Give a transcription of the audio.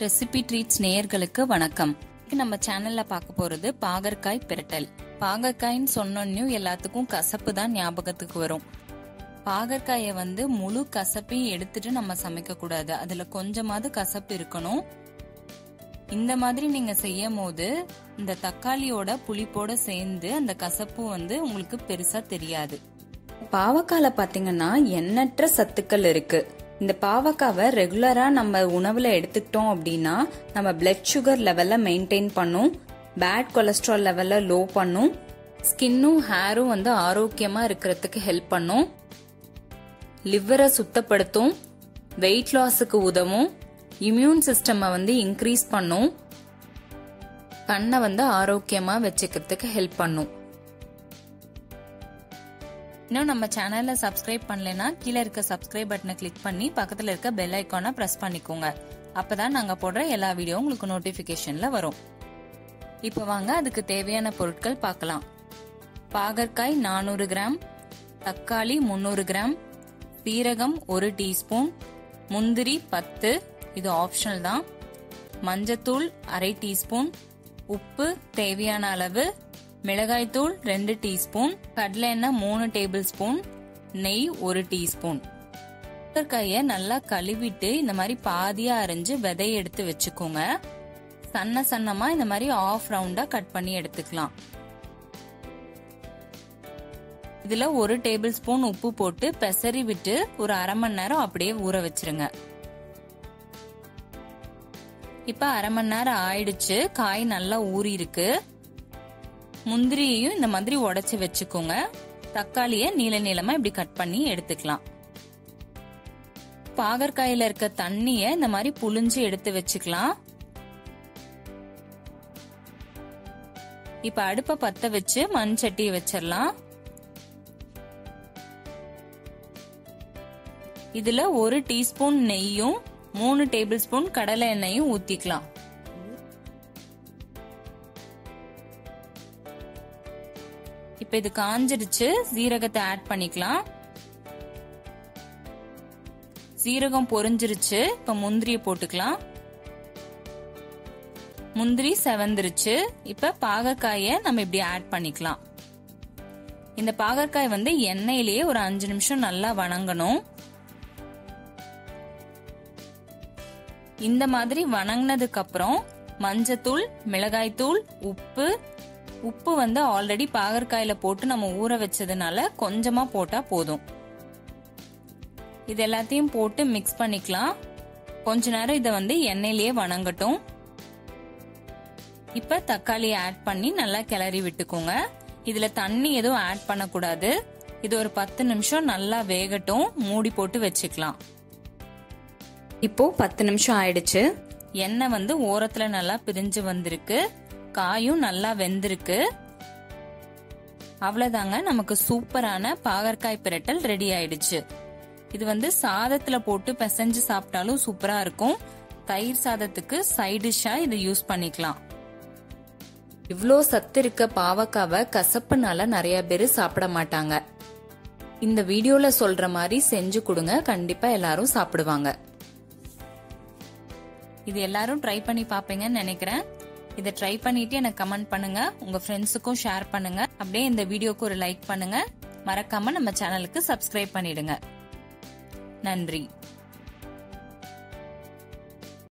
Recipe treats நேயர்களுக்கு வணக்கம். நம்ம சேனல்ல பார்க்க போறது பாகற்காய் பிரட்டல். பாகற்காய்ன்னு சொன்னோன்னு எல்லாத்துக்கும் கசப்பு தான் ஞாபகத்துக்கு வரும். பாகற்காயை வந்து முழு கசப்பையும் எடுத்துட்டு நம்ம சமைக்க கூடாது அதுல கொஞ்சமாவது கசப்பு இருக்கணும். இந்த மாதிரி நீங்க செய்யும் போது இந்த தக்காளியோட புளிப்போட சேர்ந்து அந்த கசப்பு வந்து உங்களுக்கு பெருசா தெரியாது. பாவக்கால பாத்தீங்கன்னா எண்ணற்ற சத்துக்கள் இருக்கு. இந்த பாவக்காவை ரெகுலரா நம்ம உணவுல எடுத்துக்கிட்டோம் அப்படின்னா நம்ம பிளட் சுகர் லெவலில் மெயின்டைன் பண்ணும். பேட் கொலஸ்ட்ரால் லெவலில் லோ பண்ணும். ஸ்கின்னும் ஹேரும் வந்து ஆரோக்கியமா இருக்கிறதுக்கு ஹெல்ப் பண்ணும். லிவரை சுத்தப்படுத்தும். வெயிட் லாஸுக்கு உதவும். இம்யூன் சிஸ்டமை வந்து இன்க்ரீஸ் பண்ணும். கண்ணை வந்து ஆரோக்கியமா வச்சுக்கிறதுக்கு ஹெல்ப் பண்ணும். இன்னும் நம்ம சேனல்ல சப்ஸ்கிரைப் பண்ணலைன்னா கீழே இருக்க சப்ஸ்கிரைப் பட்டனை கிளிக் பண்ணி பக்கத்துல இருக்க பெல் ஐக்கானை பிரஸ் பண்ணிக்கோங்க. அப்பதான் நாங்க போடுற எல்லா வீடியோ உங்களுக்கு நோட்டிபிகேஷன்ல வரும். இப்போ வாங்க அதுக்கு தேவையான பொருட்கள் பார்க்கலாம். பாகற்காய் நானூறு கிராம் தக்காளி முந்நூறு கிராம் சீரகம் ஒரு டீஸ்பூன் முந்திரி பத்து இது ஆப்ஷனல் தான். மஞ்சத்தூள் அரை டீஸ்பூன் உப்பு தேவையான அளவு மிளகாய்த்தூள் ரெண்டு டீஸ்பூன் கடலை எண்ணெய் மூணு டேபிள் ஸ்பூன் நெய் ஒரு டீஸ்பூன். பாகற்காய நல்லா கழுவிட்டு இந்த மாதிரி பாதியா அரைஞ்சு விதைய எடுத்து வச்சுக்கோங்க. சன்ன சன்னமா இந்த மாதிரி ஆஃப் ரவுண்டா கட் பண்ணி எடுத்துக்கலாம். இதுல ஒரு டேபிள் ஸ்பூன் உப்பு போட்டு பெசரி விட்டு ஒரு அரை மணி நேரம் அப்படியே ஊற வச்சிருங்க. இப்ப அரை மணி நேரம் ஆயிடுச்சு காய் நல்லா ஊறி இருக்கு முந்திரியையும் இந்த மாதிரி உடைச்சு வச்சுக்கோங்க. தக்காளிய நீள நீளமா இப்படி கட் பண்ணி எடுத்துக்கலாம். பாகற்காயில இருக்க தண்ணிய இந்த மாதிரி புழிஞ்சு எடுத்து வச்சுக்கலாம். இப்ப அடுப்ப பத்த வச்சு மண் சட்டியை வச்சிடலாம். இதுல ஒரு டீஸ்பூன் நெய்யும் மூணு டேபிள் ஸ்பூன் கடலை எண்ணெயும் ஊத்திக்கலாம். இப்ப இது காஞ்சிருச்சு சீரகத்தை ஆட் பண்ணிக்கலாம். சீரகம் பொரிஞ்சிருச்சு. இப்ப முந்திரிய போட்டுக்கலாம். முந்திரி செவந்துருச்சு. இப்ப பாகக்காய நம்ம இப்படி ஆட் பண்ணிக்கலாம். இந்த பாகற்காய் வந்து எண்ணெயிலேயே ஒரு அஞ்சு நிமிஷம் நல்லா வணங்கணும். இந்த மாதிரி வணங்கினதுக்கு அப்புறம் மஞ்சத்தூள் மிளகாய்த்தூள் உப்பு உப்பு வந்து ஆல்ரெடி பாகற்காயில போட்டு நம்ம ஊற வச்சதுனால கொஞ்சமா போட்டா போதும். இது எல்லாத்தையும் போட்டு மிக்ஸ் பண்ணிக்கலாம். கொஞ்ச நேரம் இதை வந்து எண்ணெயிலேயே வணங்கட்டும். இப்ப தக்காளி ஆட் பண்ணி நல்லா கிளறி விட்டுக்கோங்க. இதுல தண்ணி எதுவும் ஆட் பண்ணக்கூடாது. இது ஒரு பத்து நிமிஷம் நல்லா வேகட்டும். மூடி போட்டு வச்சுக்கலாம். இப்போ பத்து நிமிஷம் ஆயிடுச்சு. எண்ணெய் வந்து ஓரத்துல நல்லா பிரிஞ்சு வந்திருக்கு. காயும் நல்லா வெந்திருக்கு. அவ்வளவுதாங்க நமக்கு சூப்பரான பாகற்காய் பிரட்டல் ரெடி ஆயிடுச்சு. இது வந்து சாதத்துல போட்டு பிசைஞ்சு சாப்பிட்டாலும் சூப்பரா இருக்கும். தயிர் சாதத்துக்கு சைடிஷா இதை யூஸ் பண்ணிக்கலாம். இவ்வளோ சத்து இருக்க பாவக்காவை கசப்புனால நிறைய பேர் சாப்பிட மாட்டாங்க. இந்த வீடியோல சொல்ற மாதிரி செஞ்சு கொடுங்க கண்டிப்பா எல்லாரும் சாப்பிடுவாங்க. இது எல்லாரும் ட்ரை பண்ணி பாப்பீங்கன்னு நினைக்கிறேன். இதை ட்ரை பண்ணிட்டு எனக்கு கமெண்ட் பண்ணுங்க. உங்க ஃப்ரெண்ட்ஸுக்கும் ஷேர் பண்ணுங்க. அப்படியே இந்த வீடியோக்கு ஒரு லைக் பண்ணுங்க. மறக்காம நம்ம சேனலுக்கு சப்ஸ்கிரைப் பண்ணிடுங்க. நன்றி.